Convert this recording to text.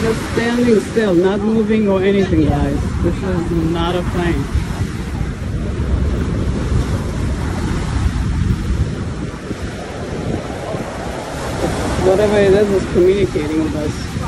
Just standing still, not moving or anything, guys. This is not a plane. Whatever it is is communicating with us.